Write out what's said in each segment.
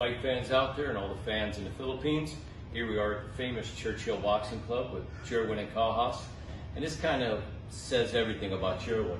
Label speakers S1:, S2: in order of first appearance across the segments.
S1: Fight fans out there and all the fans in the Philippines. Here we are at the famous Churchill Boxing Club with Jerwin Ancajas. And this kind of says everything about Jerwin.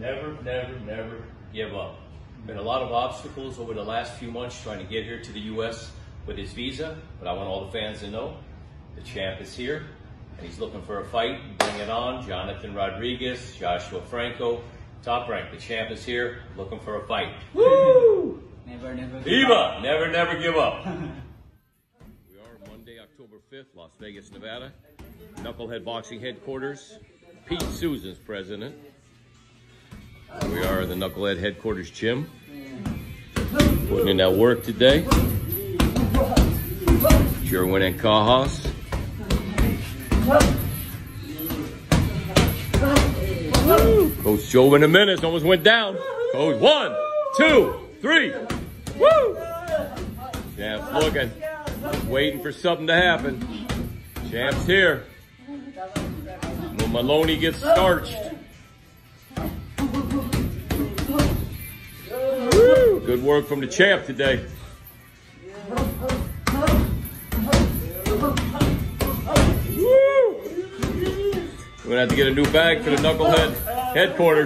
S1: Never, never, never give up. Been a lot of obstacles over the last few months trying to get here to the U.S. with his visa, but I want all the fans to know the champ is here and he's looking for a fight. Bring it on. Jonathan Rodriguez, Joshua Franco, top rank. The champ is here looking for a fight. Woo!
S2: Never, never. give up.
S1: Viva! Never, never give up. we are Monday, October 5th, Las Vegas, Nevada. Knucklehead Boxing Headquarters. Pete Susan's president. We are in the Knucklehead Headquarters gym. Putting in that work today. Jerwin Ancajas. Coach Joe in a minute. Almost went down. Coach, one, two, three. Woo! Champ's looking. Waiting for something to happen. Champ's here. When Moloney gets starched. Woo! Good work from the champ today. Woo! We're gonna have to get a new bag for the knucklehead headquarters.